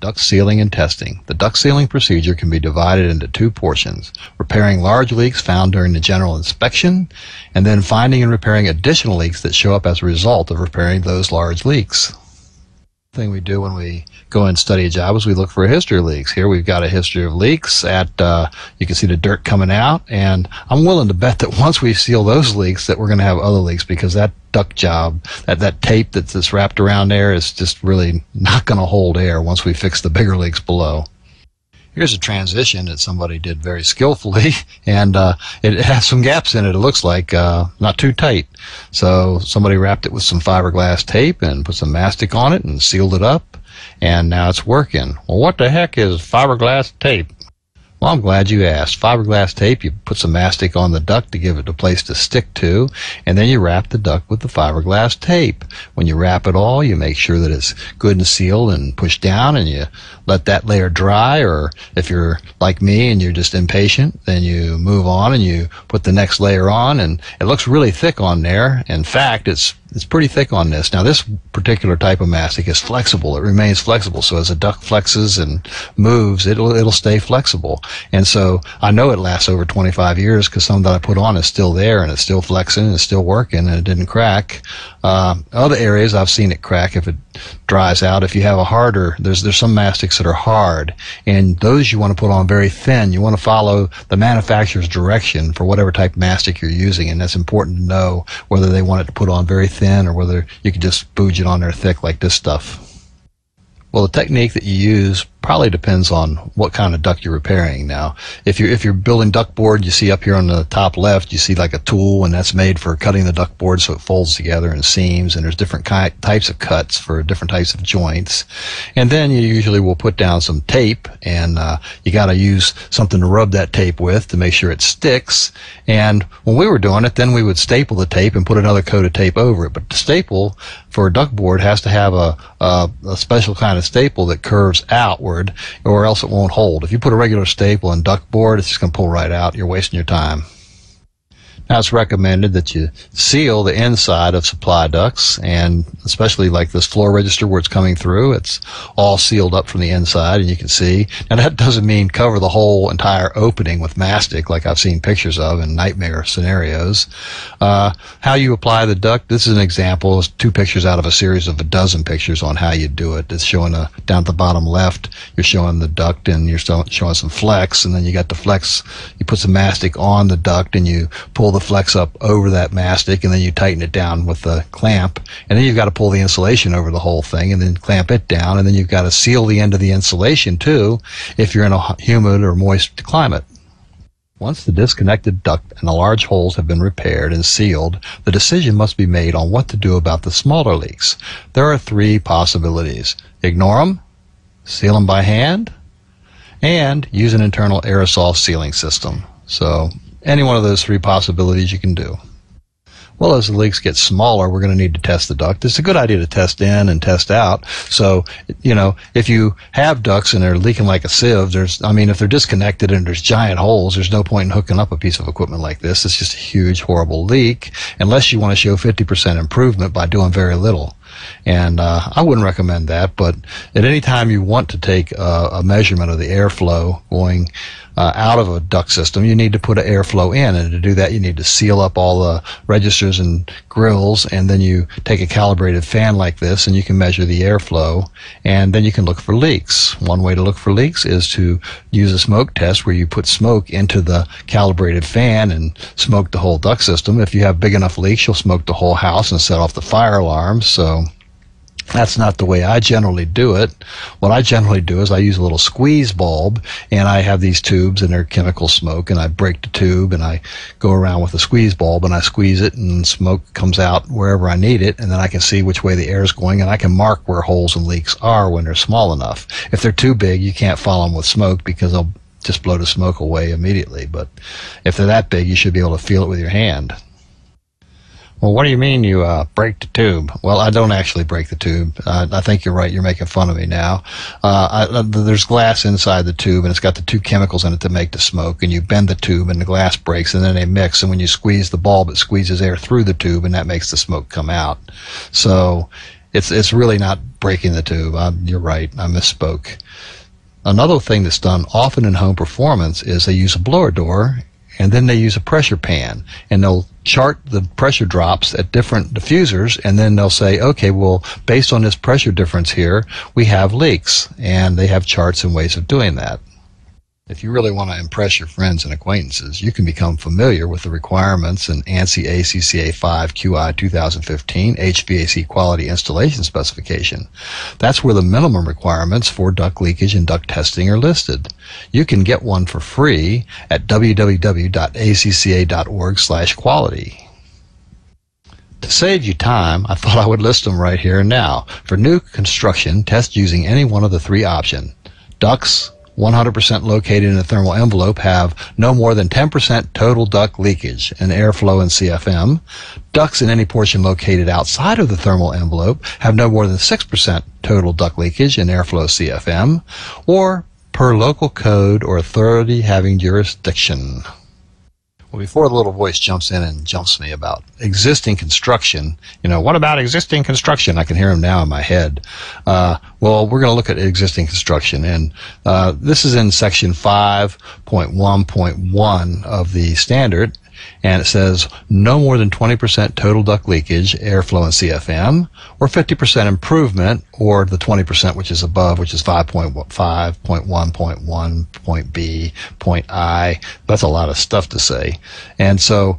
Duct sealing and testing. The duct sealing procedure can be divided into two portions repairing large leaks found during the general inspection, and then finding and repairing additional leaks that show up as a result of repairing those large leaks thing we do when we go and study a job is we look for a history of leaks. Here we've got a history of leaks at, uh, you can see the dirt coming out and I'm willing to bet that once we seal those leaks that we're going to have other leaks because that duck job, that, that tape that's, that's wrapped around there is just really not going to hold air once we fix the bigger leaks below here's a transition that somebody did very skillfully, and uh, it has some gaps in it. It looks like uh, not too tight. So somebody wrapped it with some fiberglass tape and put some mastic on it and sealed it up, and now it's working. Well, what the heck is fiberglass tape? Well, I'm glad you asked. Fiberglass tape, you put some mastic on the duct to give it a place to stick to, and then you wrap the duct with the fiberglass tape. When you wrap it all, you make sure that it's good and sealed and pushed down, and you let that layer dry, or if you're like me and you're just impatient, then you move on and you put the next layer on, and it looks really thick on there. In fact, it's it's pretty thick on this. Now, this particular type of mastic is flexible. It remains flexible. So as the duct flexes and moves, it'll, it'll stay flexible. And so I know it lasts over 25 years because some that I put on is still there and it's still flexing and it's still working and it didn't crack. Uh, other areas I've seen it crack if it dries out. If you have a harder, there's there's some mastics that are hard, and those you want to put on very thin. You want to follow the manufacturer's direction for whatever type of mastic you're using, and that's important to know whether they want it to put on very thin or whether you can just booge it on there thick like this stuff. Well, the technique that you use probably depends on what kind of duct you're repairing. Now, if you're if you're building duct board, you see up here on the top left, you see like a tool, and that's made for cutting the duct board so it folds together and seams. And there's different ki- types of cuts for different types of joints. And then you usually will put down some tape, and uh, you got to use something to rub that tape with to make sure it sticks. And when we were doing it, then we would staple the tape and put another coat of tape over it. But the staple for a duct board has to have a, a, a special kind of staple that curves out where or else it won't hold. If you put a regular staple in duct board, it's just going to pull right out. You're wasting your time. Now it's recommended that you seal the inside of supply ducts and especially like this floor register where it's coming through, it's all sealed up from the inside and you can see. Now that doesn't mean cover the whole entire opening with mastic like I've seen pictures of in nightmare scenarios. Uh, how you apply the duct, this is an example, it's two pictures out of a series of a dozen pictures on how you do it. It's showing a, down at the bottom left, you're showing the duct and you're showing some flex and then you got the flex, you put some mastic on the duct and you pull the the flex up over that mastic and then you tighten it down with the clamp and then you've got to pull the insulation over the whole thing and then clamp it down and then you've got to seal the end of the insulation too if you're in a humid or moist climate. Once the disconnected duct and the large holes have been repaired and sealed, the decision must be made on what to do about the smaller leaks. There are three possibilities. Ignore them, seal them by hand, and use an internal aerosol sealing system. So any one of those three possibilities you can do. Well, as the leaks get smaller, we're going to need to test the duct. It's a good idea to test in and test out. So, you know, if you have ducts and they're leaking like a sieve, there's, I mean, if they're disconnected and there's giant holes, there's no point in hooking up a piece of equipment like this. It's just a huge, horrible leak, unless you want to show 50% improvement by doing very little. And uh, I wouldn't recommend that, but at any time you want to take a, a measurement of the airflow going uh, out of a duct system, you need to put an airflow in. And to do that, you need to seal up all the registers and grills. And then you take a calibrated fan like this and you can measure the airflow. And then you can look for leaks. One way to look for leaks is to use a smoke test where you put smoke into the calibrated fan and smoke the whole duct system. If you have big enough leaks, you'll smoke the whole house and set off the fire alarm. So that's not the way I generally do it. What I generally do is I use a little squeeze bulb and I have these tubes and they're chemical smoke and I break the tube and I go around with a squeeze bulb and I squeeze it and smoke comes out wherever I need it and then I can see which way the air is going and I can mark where holes and leaks are when they're small enough. If they're too big, you can't follow them with smoke because they'll just blow the smoke away immediately. But if they're that big, you should be able to feel it with your hand. Well, what do you mean you uh, break the tube? Well, I don't actually break the tube. Uh, I think you're right. You're making fun of me now. Uh, I, uh, there's glass inside the tube, and it's got the two chemicals in it to make the smoke. And you bend the tube, and the glass breaks, and then they mix. And when you squeeze the bulb, it squeezes air through the tube, and that makes the smoke come out. So it's it's really not breaking the tube. I'm, you're right. I misspoke. Another thing that's done often in home performance is they use a blower door and then they use a pressure pan and they'll chart the pressure drops at different diffusers and then they'll say okay well based on this pressure difference here we have leaks and they have charts and ways of doing that if you really want to impress your friends and acquaintances, you can become familiar with the requirements in ANSI ACCA 5 QI 2015 HVAC quality installation specification. That's where the minimum requirements for duct leakage and duct testing are listed. You can get one for free at www.acca.org/quality. To save you time, I thought I would list them right here and now. For new construction, test using any one of the three options. Ducts, 100% located in a thermal envelope have no more than 10% total duct leakage and airflow in CFM. Ducts in any portion located outside of the thermal envelope have no more than 6% total duct leakage and airflow CFM, or per local code or authority having jurisdiction. Well, before the little voice jumps in and jumps me about existing construction, you know, what about existing construction? I can hear him now in my head. Uh, well, we're going to look at existing construction, and uh, this is in section 5.1.1 of the standard, and it says no more than 20% total duct leakage, airflow, and CFM, or 50% improvement, or the 20% which is above, which is 5.5, point 1, point 1, point B, point I. That's a lot of stuff to say. And so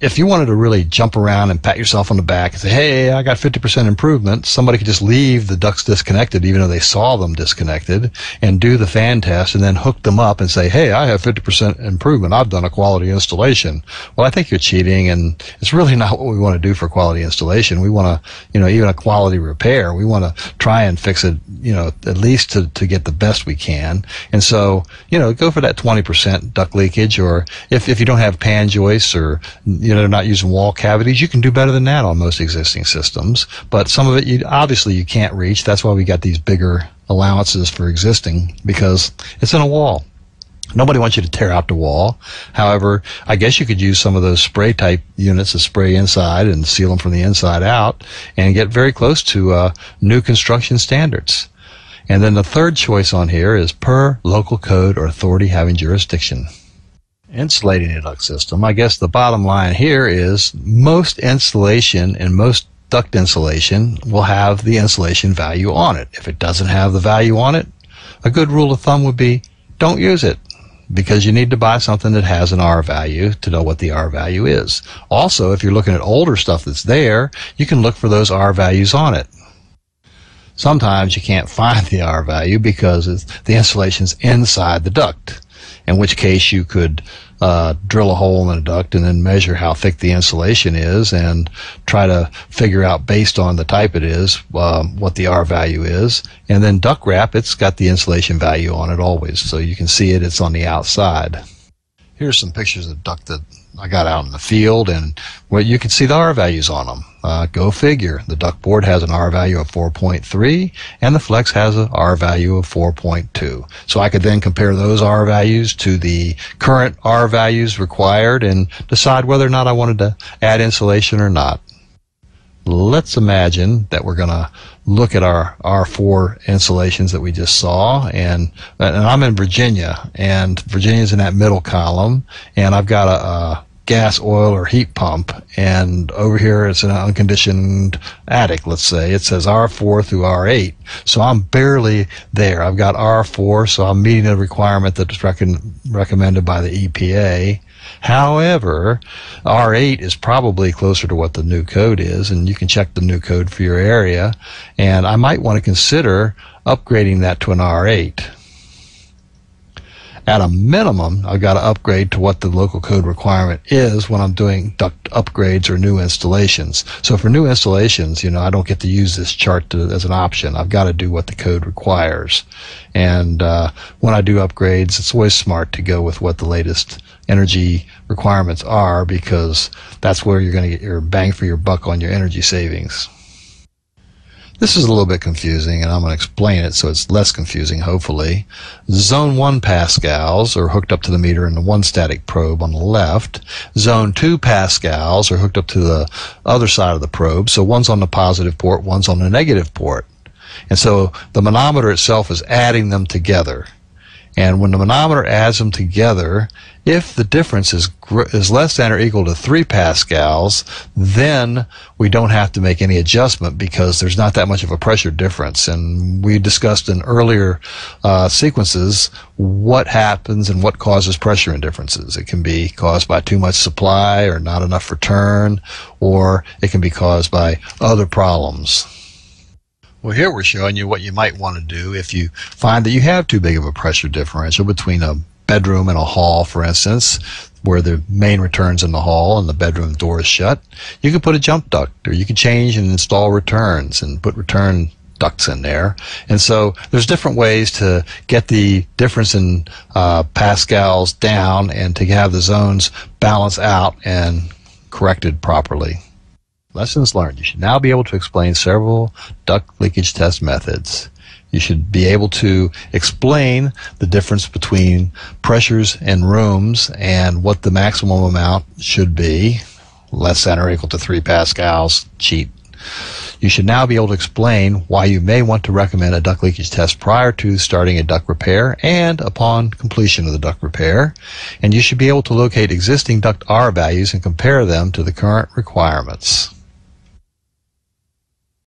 if you wanted to really jump around and pat yourself on the back and say, hey, I got 50% improvement, somebody could just leave the ducts disconnected, even though they saw them disconnected, and do the fan test and then hook them up and say, hey, I have 50% improvement. I've done a quality installation. Well, I think you're cheating, and it's really not what we want to do for quality installation. We want to, you know, even a quality repair, we want to try and fix it, you know, at least to, to get the best we can. And so, you know, go for that 20% duct leakage, or if, if you don't have pan joists or, you know, they're not using wall cavities, you can do better than that on most existing systems. But some of it, you obviously you can't reach. That's why we got these bigger allowances for existing because it's in a wall. Nobody wants you to tear out the wall. However, I guess you could use some of those spray type units to spray inside and seal them from the inside out and get very close to uh, new construction standards. And then the third choice on here is per local code or authority having jurisdiction insulating duct system, I guess the bottom line here is most insulation and most duct insulation will have the insulation value on it. If it doesn't have the value on it, a good rule of thumb would be don't use it because you need to buy something that has an R value to know what the R value is. Also, if you're looking at older stuff that's there, you can look for those R values on it. Sometimes you can't find the R value because the insulation's inside the duct in which case you could uh, drill a hole in a duct and then measure how thick the insulation is and try to figure out based on the type it is um, what the R value is. And then duct wrap, it's got the insulation value on it always, so you can see it, it's on the outside. Here's some pictures of duct that I got out in the field, and well, you can see the R values on them. Uh, go figure. The duct board has an R value of 4.3, and the flex has an R value of 4.2. So I could then compare those R values to the current R values required and decide whether or not I wanted to add insulation or not. Let's imagine that we're going to look at our R4 installations that we just saw, and and I'm in Virginia, and Virginia's in that middle column, and I've got a, a gas, oil, or heat pump. And over here, it's an unconditioned attic, let's say. It says R4 through R8. So I'm barely there. I've got R4, so I'm meeting a requirement that's recon- recommended by the EPA. However, R8 is probably closer to what the new code is, and you can check the new code for your area. And I might want to consider upgrading that to an R8 at a minimum, I've got to upgrade to what the local code requirement is when I'm doing duct upgrades or new installations. So for new installations, you know, I don't get to use this chart to, as an option. I've got to do what the code requires. And uh, when I do upgrades, it's always smart to go with what the latest energy requirements are because that's where you're going to get your bang for your buck on your energy savings. This is a little bit confusing, and I'm going to explain it so it's less confusing, hopefully. Zone 1 pascals are hooked up to the meter in the one static probe on the left. Zone 2 pascals are hooked up to the other side of the probe, so one's on the positive port, one's on the negative port. And so the manometer itself is adding them together. And when the manometer adds them together, if the difference is is less than or equal to 3 pascals, then we don't have to make any adjustment because there's not that much of a pressure difference. And we discussed in earlier uh, sequences what happens and what causes pressure indifferences. It can be caused by too much supply or not enough return, or it can be caused by other problems. Well, here we're showing you what you might want to do if you find that you have too big of a pressure differential between a bedroom and a hall, for instance, where the main returns in the hall and the bedroom door is shut. You can put a jump duct, or you can change and install returns and put return ducts in there. And so there's different ways to get the difference in uh, pascals down and to have the zones balance out and corrected properly. Lessons learned. You should now be able to explain several duct leakage test methods. You should be able to explain the difference between pressures in rooms and what the maximum amount should be, less than or equal to 3 pascals, cheat. You should now be able to explain why you may want to recommend a duct leakage test prior to starting a duct repair and upon completion of the duct repair. And you should be able to locate existing duct R values and compare them to the current requirements.